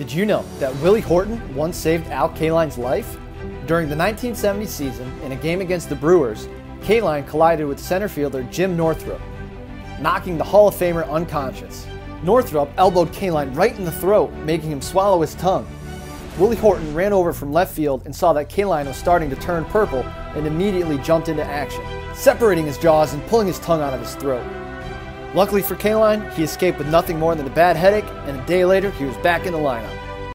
Did you know that Willie Horton once saved Al Kaline's life? During the 1970 season, in a game against the Brewers, Kaline collided with center fielder Jim Northrup, knocking the Hall of Famer unconscious. Northrup elbowed Kaline right in the throat, making him swallow his tongue. Willie Horton ran over from left field and saw that Kaline was starting to turn purple and immediately jumped into action, separating his jaws and pulling his tongue out of his throat. Luckily for Kaline, he escaped with nothing more than a bad headache, and a day later, he was back in the lineup.